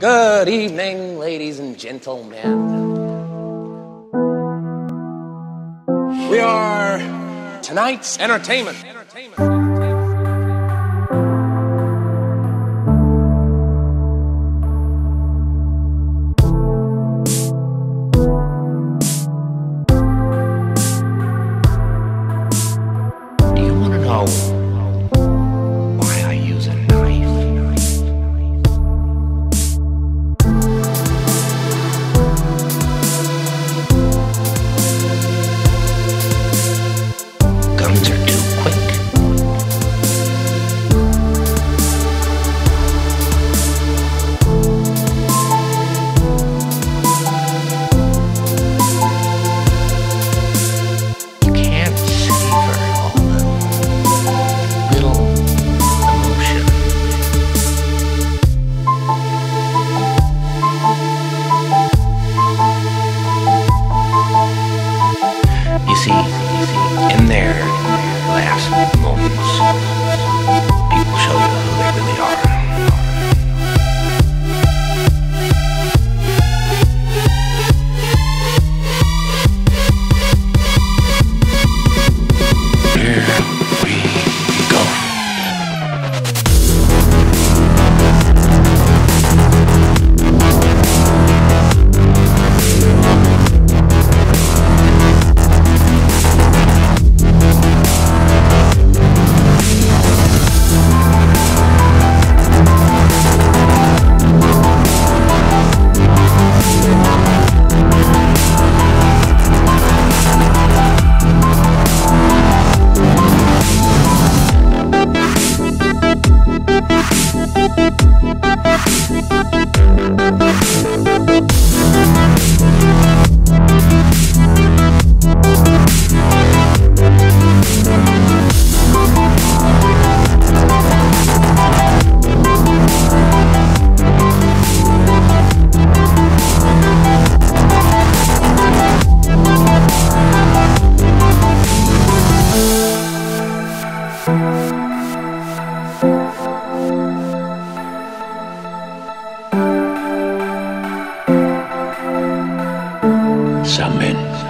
Good evening, ladies and gentlemen. We are tonight's entertainment. Do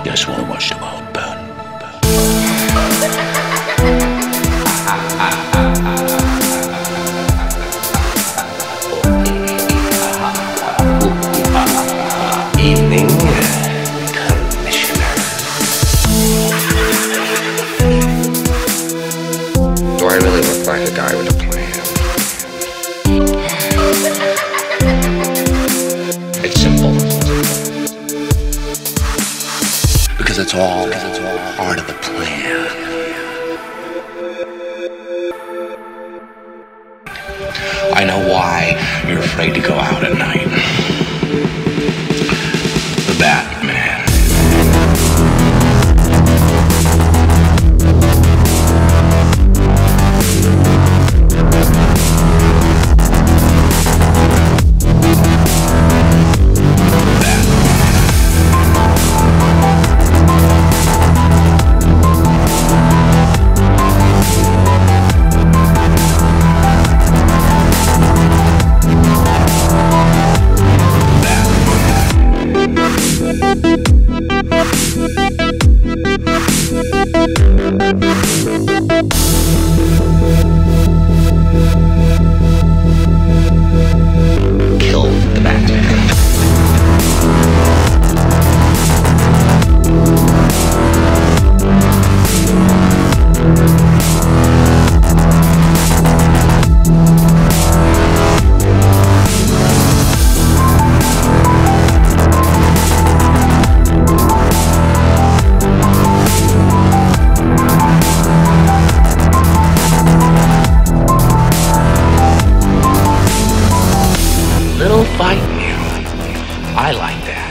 just want to watch the world burn. Evening, Commissioner. Do I really look like a guy with a plan? Because it's all, part of the plan. I know why you're afraid to go out at night. I like that.